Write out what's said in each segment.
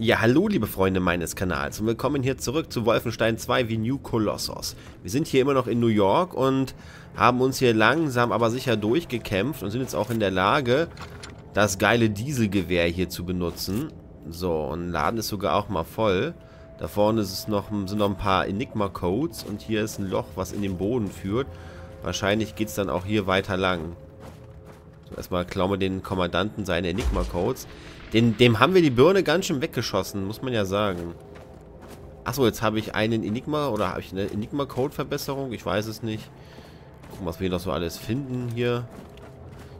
Ja, hallo liebe Freunde meines Kanals und willkommen hier zurück zu Wolfenstein 2 wie New Colossus. Wir sind hier immer noch in New York und haben uns hier langsam aber sicher durchgekämpft und sind jetzt auch in der Lage, das geile Dieselgewehr hier zu benutzen. So, und Laden ist sogar auch mal voll. Da vorne noch, sind noch ein paar Enigma-Codes und hier ist ein Loch, was in den Boden führt. Wahrscheinlich geht es dann auch hier weiter lang. So, erstmal klauen wir den Kommandanten seine Enigma-Codes. Den, dem haben wir die Birne ganz schön weggeschossen, muss man ja sagen. Achso, jetzt habe ich einen Enigma oder habe ich eine Enigma-Code-Verbesserung? Ich weiß es nicht. Gucken, was wir hier noch so alles finden hier.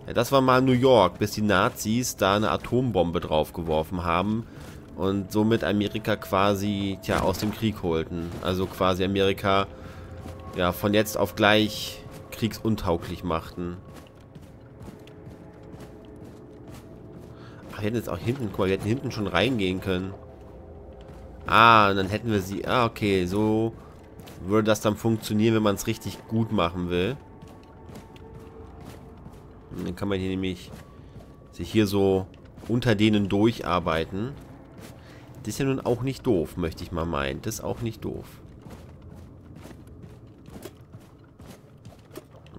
Ja, das war mal New York, bis die Nazis da eine Atombombe draufgeworfen haben und somit Amerika quasi, tja, aus dem Krieg holten. Also quasi Amerika, ja, von jetzt auf gleich kriegsuntauglich machten. Ach, wir hätten jetzt auch hinten, guck mal, wir hätten hinten schon reingehen können. Ah, und dann hätten wir sie... Ah, okay, so würde das dann funktionieren, wenn man es richtig gut machen will. Und dann kann man hier nämlich sich hier so unter denen durcharbeiten. Das ist ja nun auch nicht doof, möchte ich mal meinen. Das ist auch nicht doof.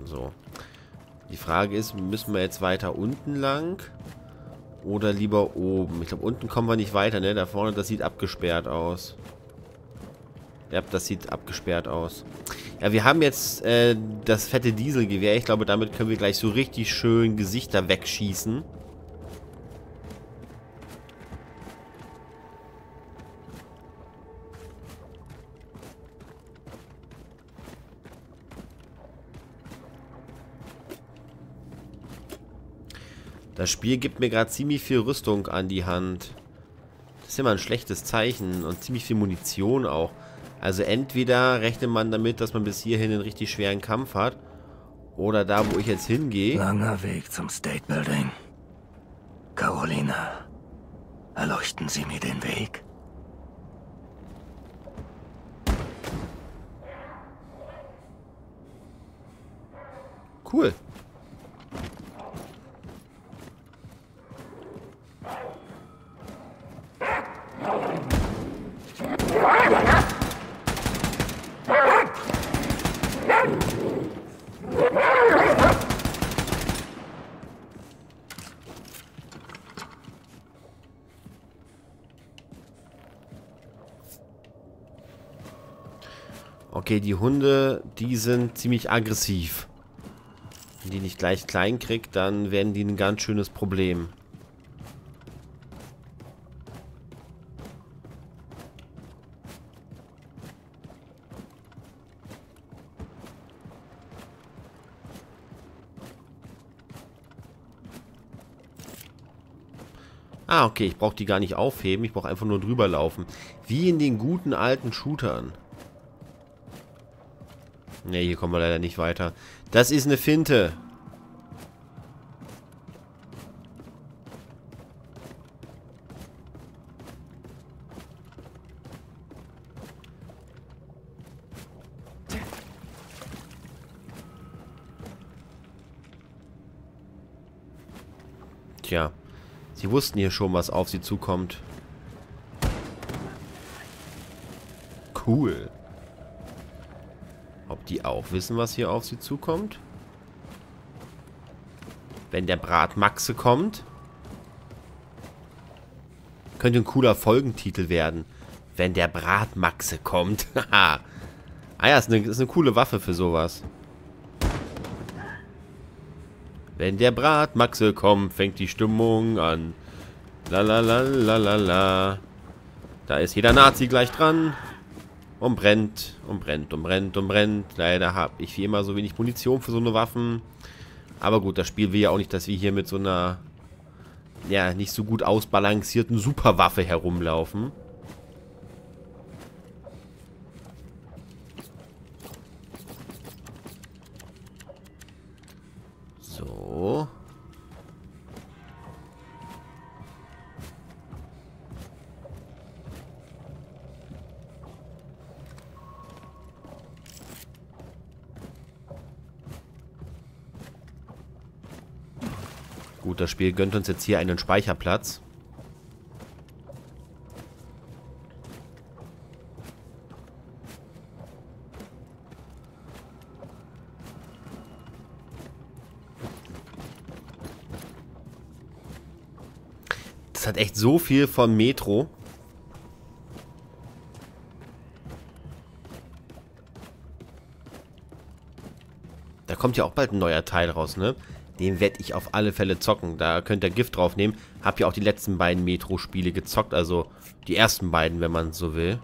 So. Die Frage ist, müssen wir jetzt weiter unten lang? Oder lieber oben. Ich glaube, unten kommen wir nicht weiter, ne? Da vorne, das sieht abgesperrt aus. Ja, das sieht abgesperrt aus. Ja, wir haben jetzt äh, das fette Dieselgewehr. Ich glaube, damit können wir gleich so richtig schön Gesichter wegschießen. Das Spiel gibt mir gerade ziemlich viel Rüstung an die Hand. Das ist immer ein schlechtes Zeichen und ziemlich viel Munition auch. Also entweder rechnet man damit, dass man bis hierhin einen richtig schweren Kampf hat. Oder da, wo ich jetzt hingehe. Langer Weg zum State Building. Carolina, erleuchten Sie mir den Weg. Cool. Okay, die Hunde, die sind ziemlich aggressiv. Wenn die nicht gleich klein kriegt, dann werden die ein ganz schönes Problem. Ah, okay, ich brauche die gar nicht aufheben. Ich brauche einfach nur drüber laufen. Wie in den guten alten Shootern. Ne, hier kommen wir leider nicht weiter. Das ist eine Finte. Tja. Sie wussten hier schon, was auf sie zukommt. Cool. Die auch wissen, was hier auf sie zukommt? Wenn der Bratmaxe kommt? Könnte ein cooler Folgentitel werden. Wenn der Bratmaxe kommt. ah ja, ist eine, ist eine coole Waffe für sowas. Wenn der Bratmaxe kommt, fängt die Stimmung an. La la la la la la. Da ist jeder Nazi gleich dran. Und brennt, und brennt, und brennt, und brennt. Leider habe ich wie immer so wenig Munition für so eine Waffen. Aber gut, das Spiel will ja auch nicht, dass wir hier mit so einer, ja, nicht so gut ausbalancierten Superwaffe herumlaufen. So. Das Spiel gönnt uns jetzt hier einen Speicherplatz. Das hat echt so viel vom Metro. Da kommt ja auch bald ein neuer Teil raus, ne? Den werde ich auf alle Fälle zocken. Da könnt ihr Gift drauf nehmen. Hab ja auch die letzten beiden Metro-Spiele gezockt. Also die ersten beiden, wenn man so will.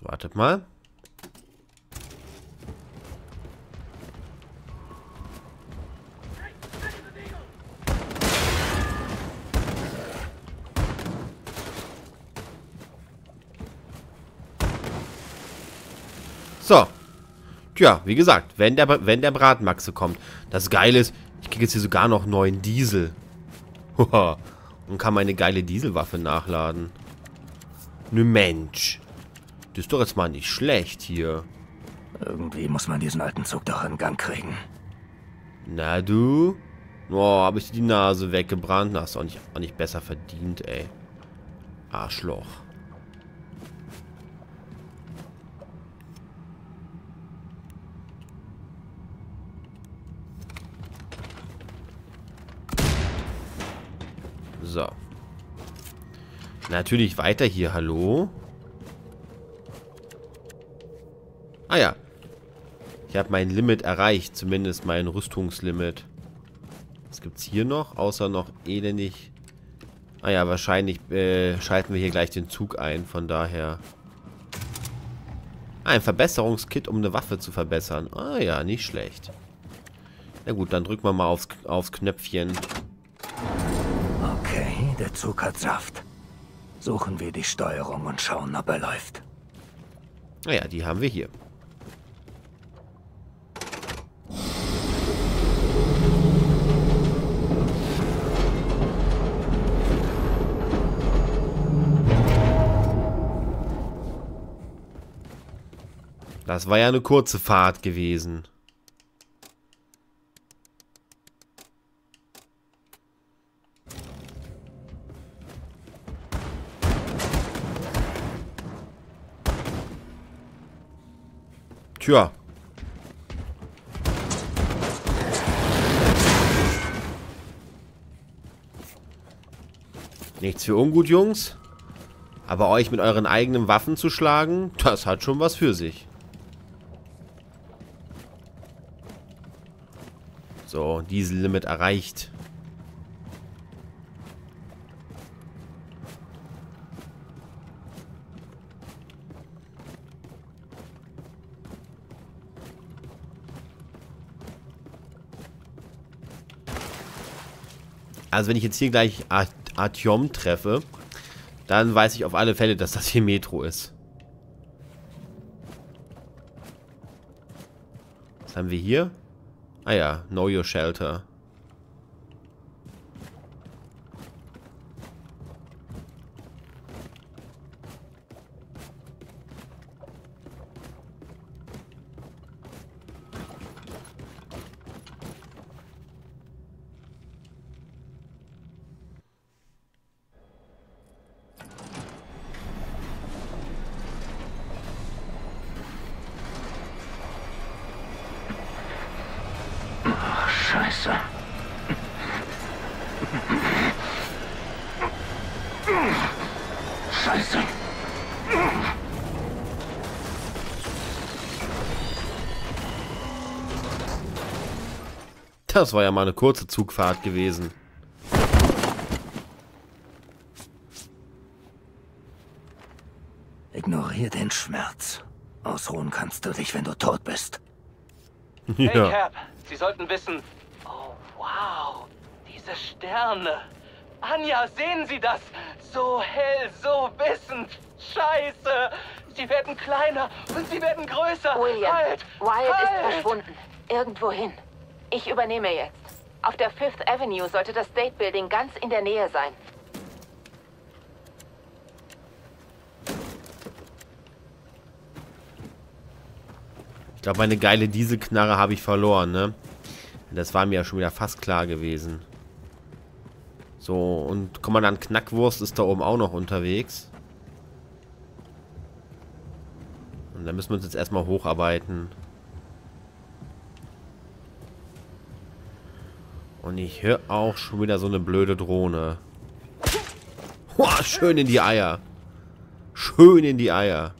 Wartet mal. Tja, wie gesagt, wenn der, wenn der Bratmaxe kommt. Das Geile ist, ich kriege jetzt hier sogar noch neuen Diesel. Und kann meine geile Dieselwaffe nachladen. Ne Mensch. Das ist doch jetzt mal nicht schlecht hier. Irgendwie muss man diesen alten Zug doch in Gang kriegen. Na du? Oh, habe ich dir die Nase weggebrannt? Na, hast du auch nicht, auch nicht besser verdient, ey. Arschloch. So. Natürlich weiter hier, hallo? Ah ja. Ich habe mein Limit erreicht, zumindest mein Rüstungslimit. Was gibt's hier noch? Außer noch elendig... Ah ja, wahrscheinlich äh, schalten wir hier gleich den Zug ein, von daher... Ah, ein Verbesserungskit, um eine Waffe zu verbessern. Ah ja, nicht schlecht. Na gut, dann drücken wir mal aufs, aufs Knöpfchen. Der Zug hat Saft. Suchen wir die Steuerung und schauen, ob er läuft. Naja, die haben wir hier. Das war ja eine kurze Fahrt gewesen. Tja. Nichts für ungut, Jungs. Aber euch mit euren eigenen Waffen zu schlagen, das hat schon was für sich. So, Diesellimit erreicht. Also wenn ich jetzt hier gleich Artyom treffe, dann weiß ich auf alle Fälle, dass das hier Metro ist. Was haben wir hier? Ah ja, Know Your Shelter. Das war ja mal eine kurze Zugfahrt gewesen. Ignoriere den Schmerz. Ausruhen kannst du dich, wenn du tot bist. Ja. Hey Cap, Sie sollten wissen... Oh, wow. Diese Sterne. Anja, sehen Sie das? So hell, so wissend. Scheiße. Sie werden kleiner und sie werden größer. William, halt, Wyatt halt. ist verschwunden. Irgendwohin. Ich übernehme jetzt. Auf der Fifth Avenue sollte das State Building ganz in der Nähe sein. Ich glaube, meine geile Dieselknarre habe ich verloren, ne? Das war mir ja schon wieder fast klar gewesen. So, und Kommandant Knackwurst ist da oben auch noch unterwegs. Und da müssen wir uns jetzt erstmal hocharbeiten. Und ich höre auch schon wieder so eine blöde Drohne. Boah, schön in die Eier. Schön in die Eier.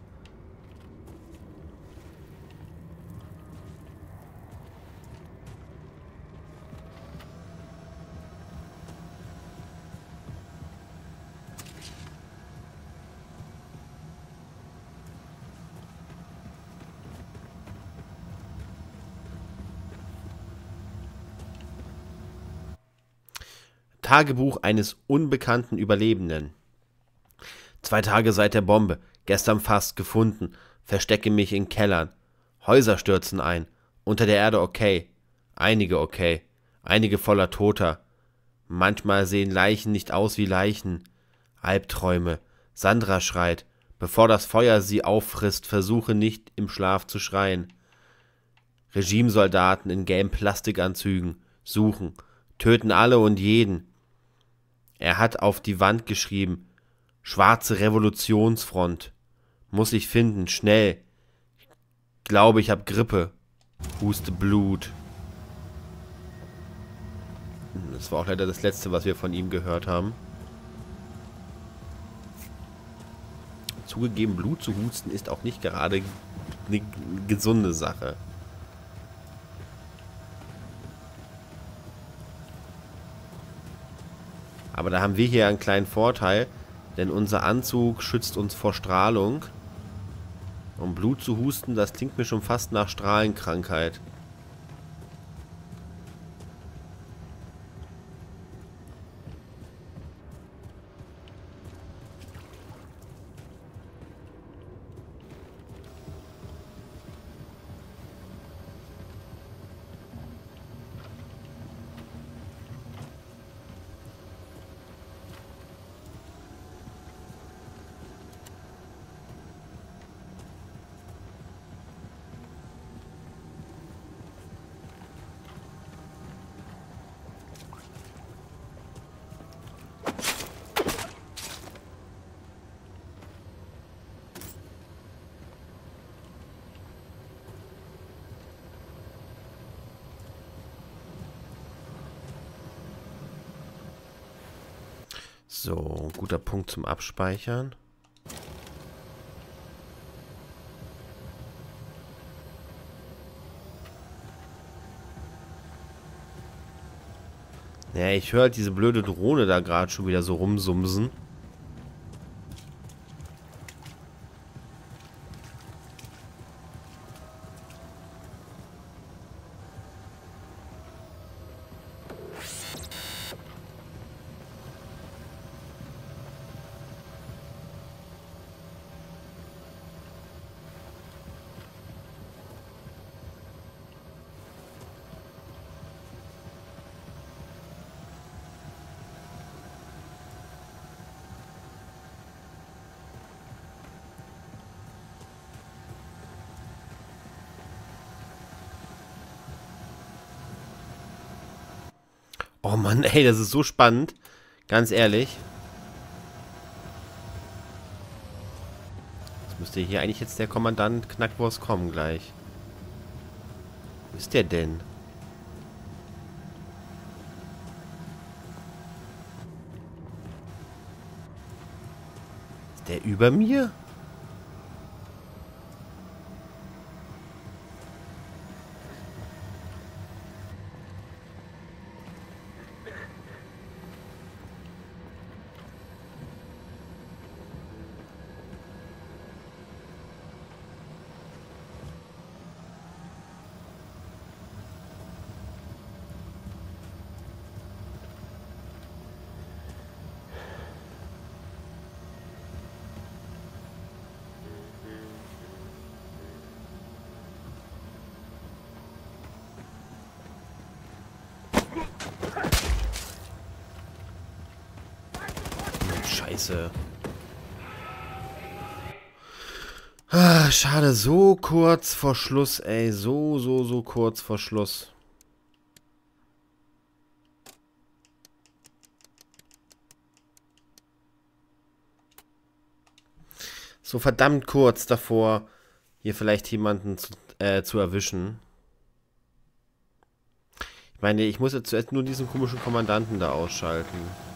Tagebuch eines unbekannten Überlebenden. Zwei Tage seit der Bombe, gestern fast gefunden, verstecke mich in Kellern. Häuser stürzen ein, unter der Erde okay, einige okay, einige voller Toter. Manchmal sehen Leichen nicht aus wie Leichen. Albträume. Sandra schreit, bevor das Feuer sie auffrisst, versuche nicht im Schlaf zu schreien. Regimesoldaten in gelben Plastikanzügen suchen, töten alle und jeden. Er hat auf die Wand geschrieben, Schwarze Revolutionsfront. Muss ich finden, schnell. Glaube, ich hab Grippe. Huste Blut. Das war auch leider das letzte, was wir von ihm gehört haben. Zugegeben, Blut zu husten ist auch nicht gerade eine gesunde Sache. Aber da haben wir hier einen kleinen Vorteil, denn unser Anzug schützt uns vor Strahlung. Und Blut zu husten, das klingt mir schon fast nach Strahlenkrankheit. So, guter Punkt zum Abspeichern. Ja, ich höre halt diese blöde Drohne da gerade schon wieder so rumsumsen. Oh Mann, ey, das ist so spannend. Ganz ehrlich. Jetzt müsste hier eigentlich jetzt der Kommandant Knackwurst kommen gleich. Wo ist der denn? Ist der über mir? Scheiße. Ah, schade, so kurz vor Schluss, ey. So, so, so kurz vor Schluss. So verdammt kurz davor, hier vielleicht jemanden zu, äh, zu erwischen. Ich meine, ich muss jetzt zuerst nur diesen komischen Kommandanten da ausschalten.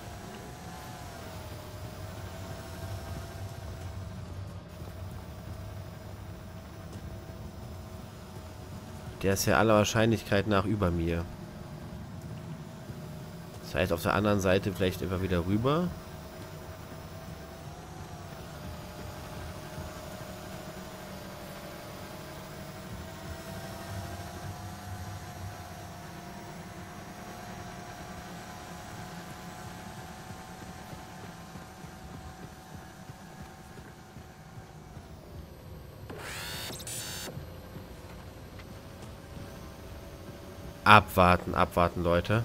Der ist ja aller Wahrscheinlichkeit nach über mir. Das heißt, auf der anderen Seite vielleicht immer wieder rüber. Abwarten, abwarten, Leute.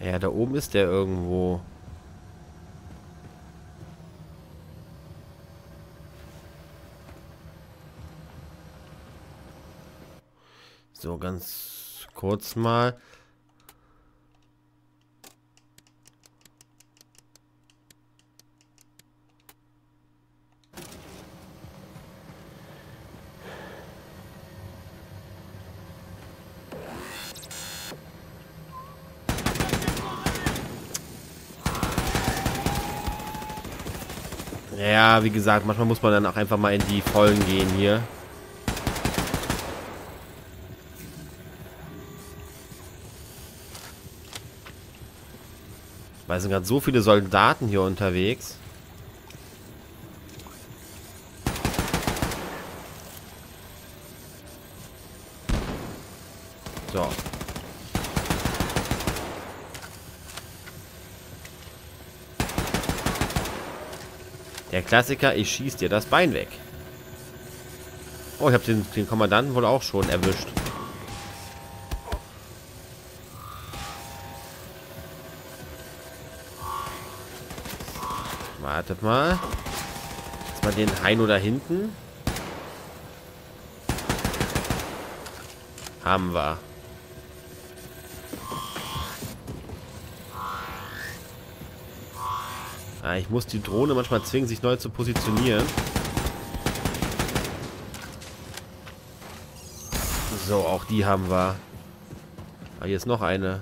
Ja, da oben ist der irgendwo. So, ganz kurz mal. Wie gesagt, manchmal muss man dann auch einfach mal in die Vollen gehen hier. Weil es sind gerade so viele Soldaten hier unterwegs. So. Der Klassiker, ich schieß dir das Bein weg. Oh, ich habe den, den Kommandanten wohl auch schon erwischt. Wartet mal. Jetzt mal den Heino da hinten. Haben wir. Ah, ich muss die Drohne manchmal zwingen, sich neu zu positionieren. So, auch die haben wir. Ah, hier ist noch eine.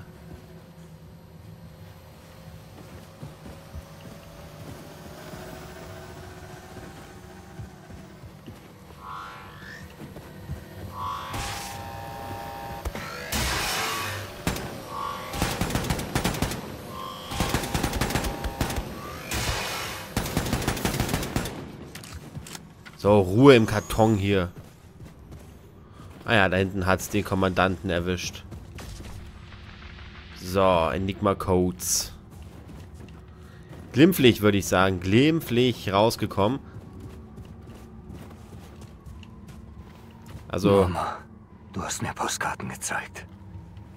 So, Ruhe im Karton hier. Ah ja, da hinten hat es den Kommandanten erwischt. So, Enigma Codes. Glimpflich, würde ich sagen. Glimpflich rausgekommen. Also... Mama, du hast mir Postkarten gezeigt.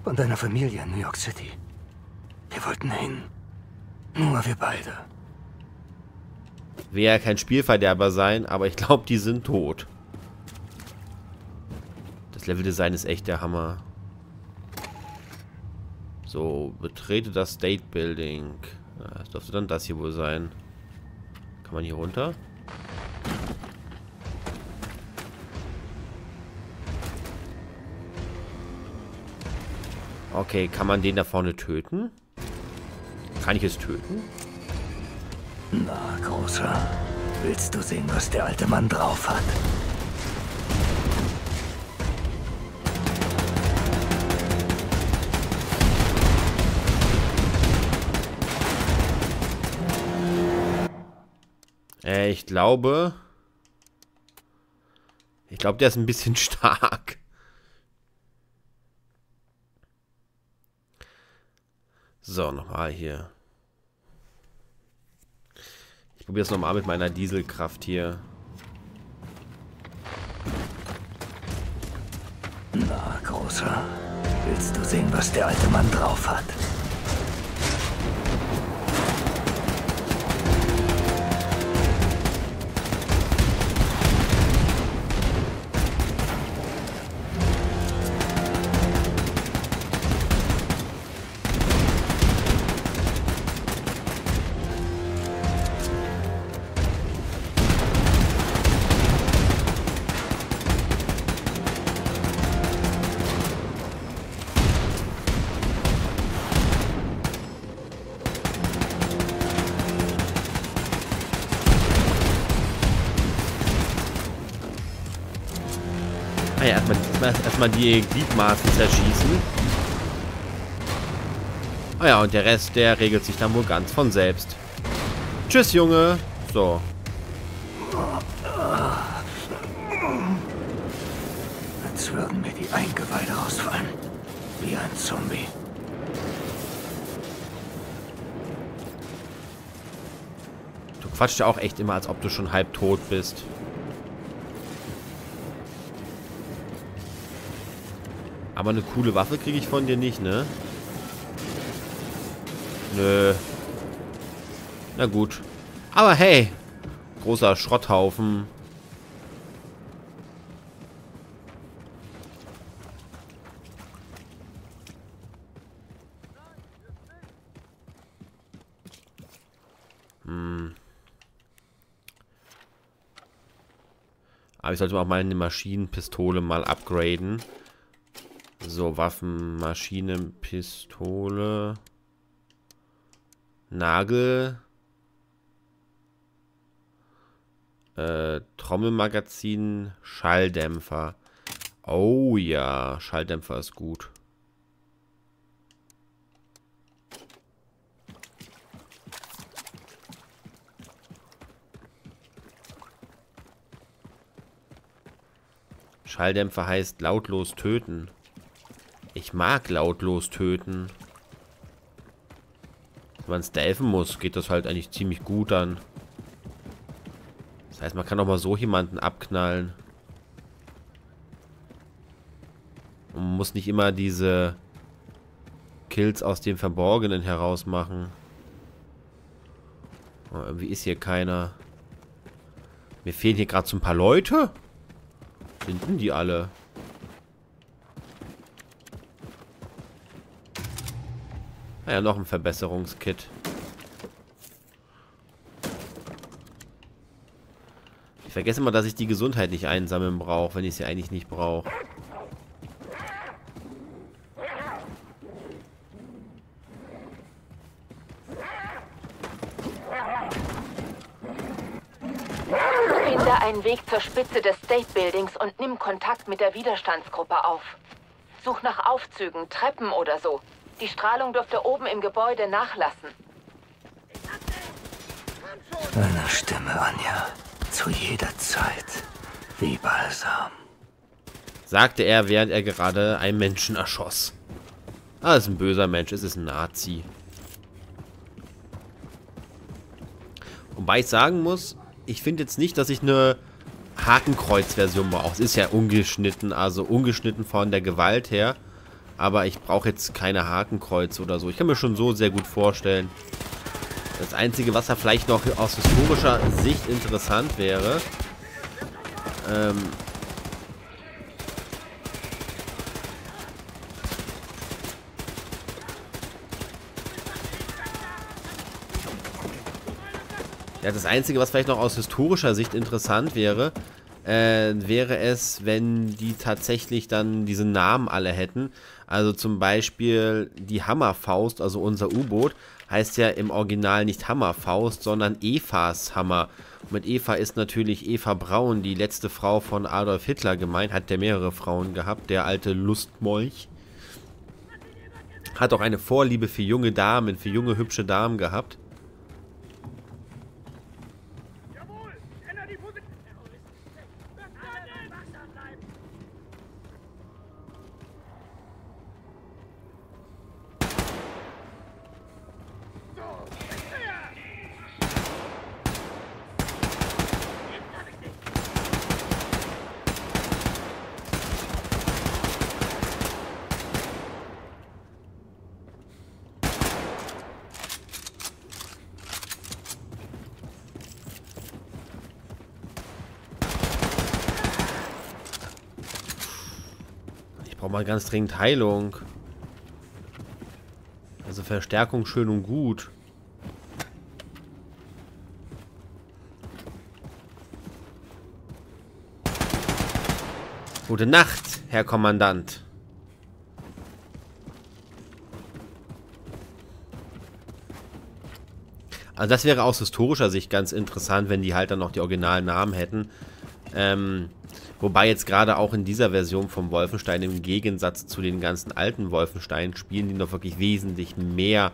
Von deiner Familie in New York City. Wir wollten hin. Nur wir beide will ja kein Spielverderber sein, aber ich glaube, die sind tot. Das Leveldesign ist echt der Hammer. So, betrete das State Building. Das dürfte dann das hier wohl sein. Kann man hier runter? Okay, kann man den da vorne töten? Kann ich es töten? Na, Großer, willst du sehen, was der alte Mann drauf hat? Äh, ich glaube... Ich glaube, der ist ein bisschen stark. So, nochmal hier. Probiere es nochmal mit meiner Dieselkraft hier. Na, Großer. Willst du sehen, was der alte Mann drauf hat? Ja, erstmal erstmal die Gliedmaßen zerschießen. Ah ja, und der Rest, der regelt sich dann wohl ganz von selbst. Tschüss, Junge. So. Als würden mir die Eingeweide rausfallen. Wie ein Zombie. Du quatschst ja auch echt immer, als ob du schon halb tot bist. Aber eine coole Waffe kriege ich von dir nicht, ne? Nö. Na gut. Aber hey, großer Schrotthaufen. Hm. Aber ich sollte auch meine Maschinenpistole mal upgraden. So, Waffen, Maschine, Pistole. Nagel. Äh, Trommelmagazin, Schalldämpfer. Oh ja, Schalldämpfer ist gut. Schalldämpfer heißt lautlos töten. Ich mag lautlos töten. Wenn man stealthen muss, geht das halt eigentlich ziemlich gut dann. Das heißt, man kann auch mal so jemanden abknallen. Und man muss nicht immer diese Kills aus dem Verborgenen heraus machen. Oh, irgendwie ist hier keiner. Mir fehlen hier gerade so ein paar Leute. Sind denn die alle? Ja, noch ein Verbesserungskit. Ich vergesse immer, dass ich die Gesundheit nicht einsammeln brauche, wenn ich sie eigentlich nicht brauche. Finde einen Weg zur Spitze des State Buildings und nimm Kontakt mit der Widerstandsgruppe auf. Such nach Aufzügen, Treppen oder so. Die Strahlung dürfte oben im Gebäude nachlassen. Deine Stimme, Anja. Zu jeder Zeit. Wie Balsam. Sagte er, während er gerade einen Menschen erschoss. Ah, ist ein böser Mensch. Es ist ein Nazi. Wobei ich sagen muss, ich finde jetzt nicht, dass ich eine Hakenkreuz-Version brauche. Es ist ja ungeschnitten, also ungeschnitten von der Gewalt her. Aber ich brauche jetzt keine Hakenkreuze oder so. Ich kann mir schon so sehr gut vorstellen. Das Einzige, was da vielleicht noch aus historischer Sicht interessant wäre, ähm, Ja, das Einzige, was vielleicht noch aus historischer Sicht interessant wäre, äh, wäre es, wenn die tatsächlich dann diese Namen alle hätten. Also zum Beispiel die Hammerfaust, also unser U-Boot, heißt ja im Original nicht Hammerfaust, sondern Evas Hammer. Und mit Eva ist natürlich Eva Braun, die letzte Frau von Adolf Hitler gemeint. Hat der mehrere Frauen gehabt, der alte Lustmolch. Hat auch eine Vorliebe für junge Damen, für junge hübsche Damen gehabt. Brauche mal ganz dringend Heilung. Also Verstärkung schön und gut. Gute Nacht, Herr Kommandant. Also das wäre aus historischer Sicht ganz interessant, wenn die halt dann noch die originalen Namen hätten. Ähm, wobei jetzt gerade auch in dieser Version vom Wolfenstein im Gegensatz zu den ganzen alten Wolfenstein-Spielen, die noch wirklich wesentlich mehr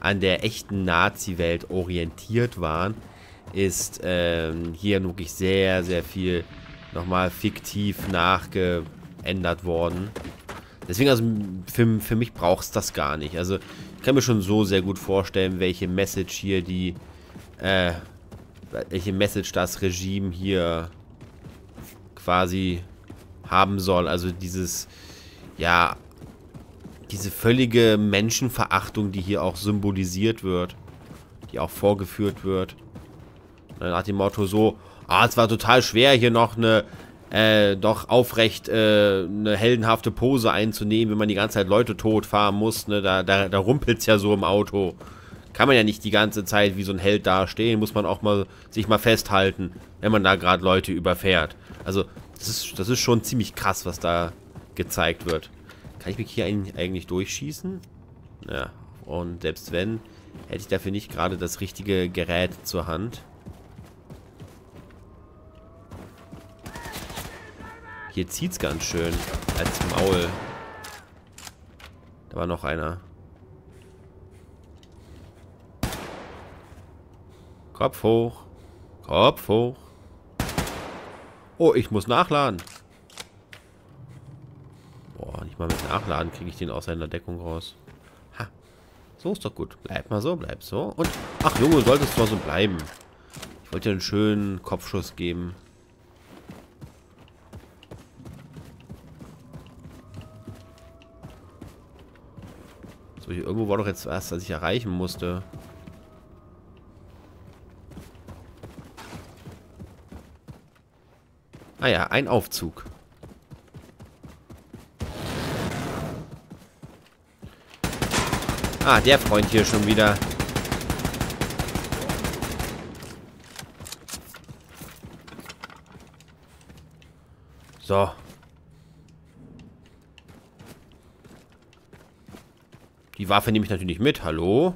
an der echten Nazi-Welt orientiert waren, ist ähm, hier wirklich sehr, sehr viel nochmal fiktiv nachgeändert worden. Deswegen, also für, für mich braucht es das gar nicht. Also ich kann mir schon so sehr gut vorstellen, welche Message hier die, äh, welche Message das Regime hier quasi haben soll. Also dieses, ja, diese völlige Menschenverachtung, die hier auch symbolisiert wird, die auch vorgeführt wird. Nach dem Motto so, ah, es war total schwer, hier noch eine äh, doch aufrecht äh, eine heldenhafte Pose einzunehmen, wenn man die ganze Zeit Leute tot fahren muss. Ne? Da, da, da rumpelt es ja so im Auto. Kann man ja nicht die ganze Zeit wie so ein Held dastehen. Muss man auch mal sich mal festhalten, wenn man da gerade Leute überfährt. Also, das ist, das ist schon ziemlich krass, was da gezeigt wird. Kann ich mich hier eigentlich durchschießen? Ja, und selbst wenn, hätte ich dafür nicht gerade das richtige Gerät zur Hand. Hier zieht's ganz schön. Als Maul. Da war noch einer. Kopf hoch. Kopf hoch. Oh, ich muss nachladen. Boah, nicht mal mit Nachladen kriege ich den aus seiner Deckung raus. Ha. So ist doch gut. Bleib mal so, bleib so. Und, ach Junge, solltest du so bleiben. Ich wollte dir einen schönen Kopfschuss geben. So, hier irgendwo war doch jetzt was, was ich erreichen musste. Ah ja, ein Aufzug. Ah, der Freund hier schon wieder. So. Die Waffe nehme ich natürlich mit. Hallo?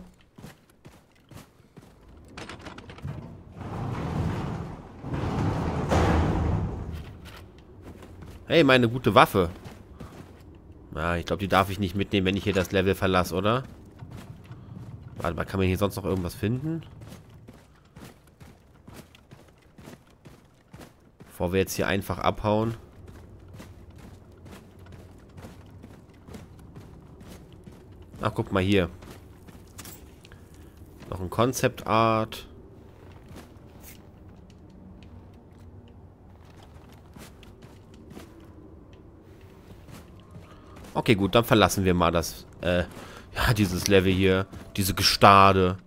Hey, meine gute Waffe. Ja, ich glaube, die darf ich nicht mitnehmen, wenn ich hier das Level verlasse, oder? Warte mal, kann man hier sonst noch irgendwas finden? Bevor wir jetzt hier einfach abhauen. Ach, guck mal hier. Noch ein Concept Art. Okay, gut, dann verlassen wir mal das, äh, ja, dieses Level hier. Diese Gestade.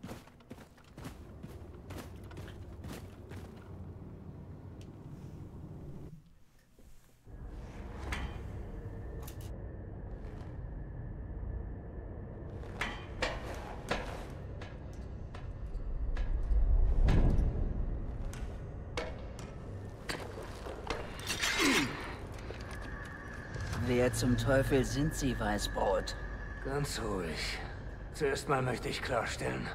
Wer zum Teufel sind Sie, Weißbrot? Ganz ruhig. Zuerst mal möchte ich klarstellen,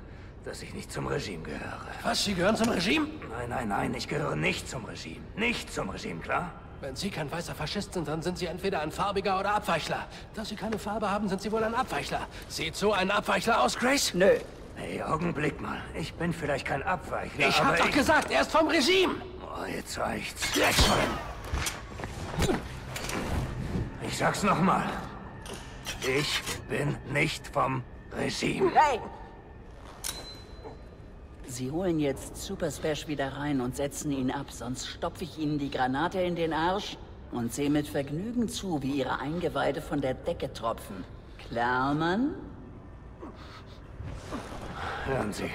dass ich nicht zum Regime gehöre. Was, Sie gehören zum Regime? Nein, nein, nein, ich gehöre nicht zum Regime. Nicht zum Regime, klar? Wenn Sie kein weißer Faschist sind, dann sind Sie entweder ein Farbiger oder Abweichler. Da Sie keine Farbe haben, sind Sie wohl ein Abweichler. Sieht so ein Abweichler aus, Grace? Nö. Hey, Augenblick mal. Ich bin vielleicht kein Abweichler, Ich hab doch ich... gesagt, er ist vom Regime! Oh, jetzt reicht's. Dreckschwein! Ich sag's nochmal. Ich bin nicht vom Regime. Hey! Sie holen jetzt Super Smash wieder rein und setzen ihn ab, sonst stopfe ich Ihnen die Granate in den Arsch und sehe mit Vergnügen zu, wie Ihre Eingeweide von der Decke tropfen. Klar, Mann? Hören Sie.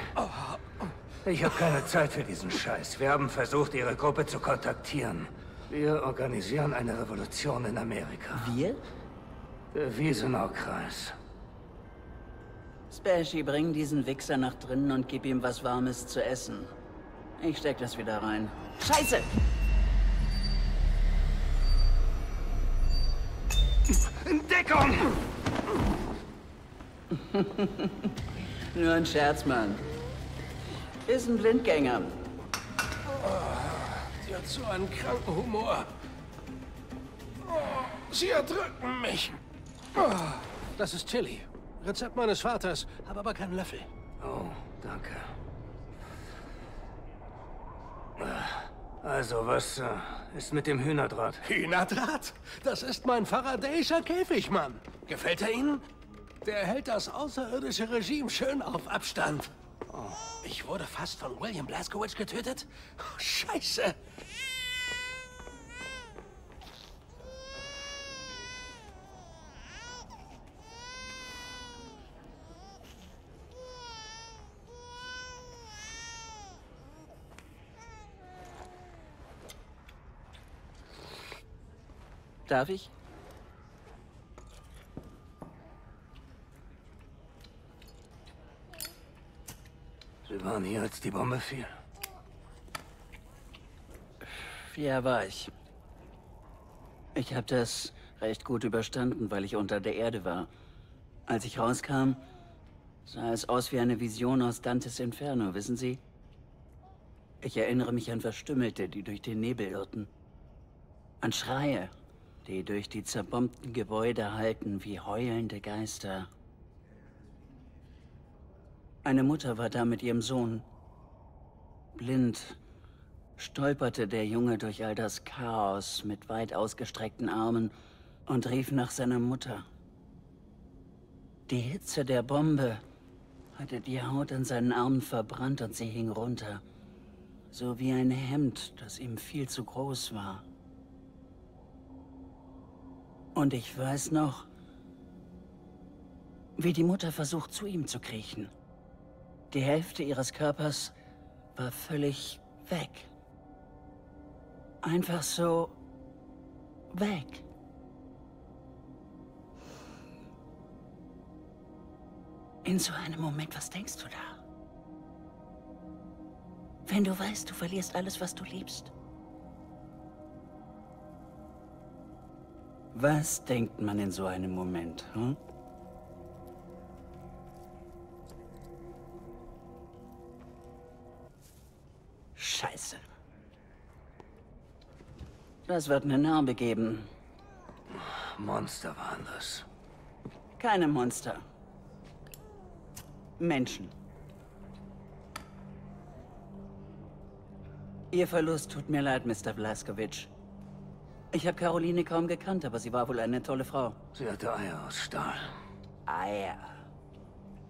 Ich habe keine Zeit für diesen Scheiß. Wir haben versucht, Ihre Gruppe zu kontaktieren. Wir organisieren eine Revolution in Amerika. Wir? Der Wiesenau-Kreis. Spashy, bring diesen Wichser nach drinnen und gib ihm was Warmes zu essen. Ich steck das wieder rein. Scheiße! In Deckung! Nur ein Scherz, Mann. Ist ein Blindgänger. Sie hat so einen kranken Humor. Oh, Sie erdrücken mich. Oh, Das ist Chili. Rezept meines Vaters, habe aber keinen Löffel. Oh, danke. Also, was äh, ist mit dem Hühnerdraht? Hühnerdraht? Das ist mein Faradayischer Käfigmann. Gefällt er Ihnen? Der hält das außerirdische Regime schön auf Abstand. Ich wurde fast von William Blaskowitz getötet? Oh, Scheiße. Darf ich? Sie waren hier, als die Bombe fiel. Ja, war ich. Ich habe das recht gut überstanden, weil ich unter der Erde war. Als ich rauskam, sah es aus wie eine Vision aus Dantes Inferno, wissen Sie? Ich erinnere mich an Verstümmelte, die durch den Nebel irrten. An Schreie, die durch die zerbombten Gebäude halten wie heulende Geister. Eine Mutter war da mit ihrem Sohn. Blind stolperte der Junge durch all das Chaos mit weit ausgestreckten Armen und rief nach seiner Mutter. Die Hitze der Bombe hatte die Haut an seinen Armen verbrannt und sie hing runter, so wie ein Hemd, das ihm viel zu groß war. Und ich weiß noch, wie die Mutter versucht, zu ihm zu kriechen. Die Hälfte ihres Körpers war völlig weg. Einfach so weg. In so einem Moment, was denkst du da? Wenn du weißt, du verlierst alles, was du liebst. Was denkt man in so einem Moment? Hm? Scheiße. Das wird eine Narbe geben. Monster waren das. Keine Monster. Menschen. Ihr Verlust tut mir leid, Mr. Blaskowitsch. Ich habe Caroline kaum gekannt, aber sie war wohl eine tolle Frau. Sie hatte Eier aus Stahl. Eier.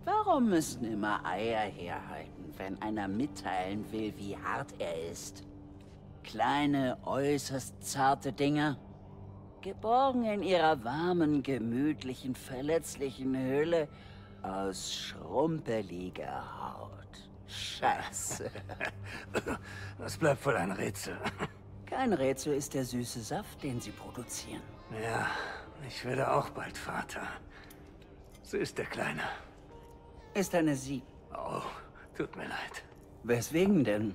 Warum müssen immer Eier herhalten, wenn einer mitteilen will, wie hart er ist? Kleine, äußerst zarte Dinger. Geborgen in ihrer warmen, gemütlichen, verletzlichen Höhle aus schrumpeliger Haut. Scheiße. Das bleibt wohl ein Rätsel. Kein Rätsel ist der süße Saft, den sie produzieren. Ja, ich werde auch bald Vater. So ist der Kleine. Ist eine Sie. Oh, tut mir leid. Weswegen denn?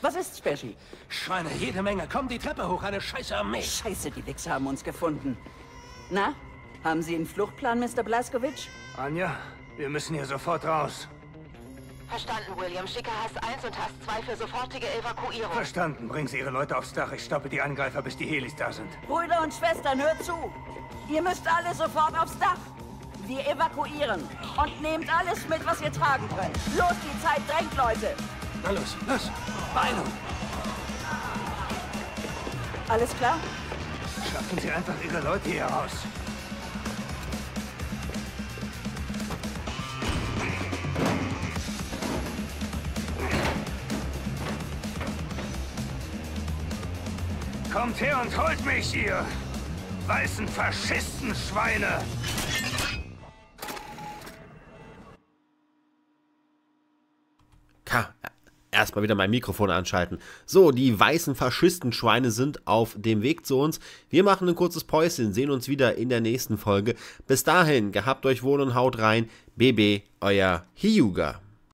Was ist Speschi? Schweine, jede Menge. Komm die Treppe hoch, eine scheiße Armee. Scheiße, die Wichser haben uns gefunden. Na, haben Sie einen Fluchtplan, Mr. Blaskowitsch? Anja, wir müssen hier sofort raus. Verstanden, William. Schicke Hass 1 und Hass 2 für sofortige Evakuierung. Verstanden. Bringen Sie Ihre Leute aufs Dach. Ich stoppe die Angreifer, bis die Helis da sind. Brüder und Schwestern, hört zu! Ihr müsst alle sofort aufs Dach! Wir evakuieren und nehmt alles mit, was ihr tragen könnt. Los, die Zeit drängt, Leute! Na los, los. Beeilung. Alles klar? Schaffen Sie einfach Ihre Leute hier raus. Kommt her und holt mich, ihr weißen Faschistenschweine! Erstmal wieder mein Mikrofon anschalten. So, die weißen Faschistenschweine sind auf dem Weg zu uns. Wir machen ein kurzes Päuschen, sehen uns wieder in der nächsten Folge. Bis dahin, gehabt euch wohl und haut rein. BB, euer Hyuga.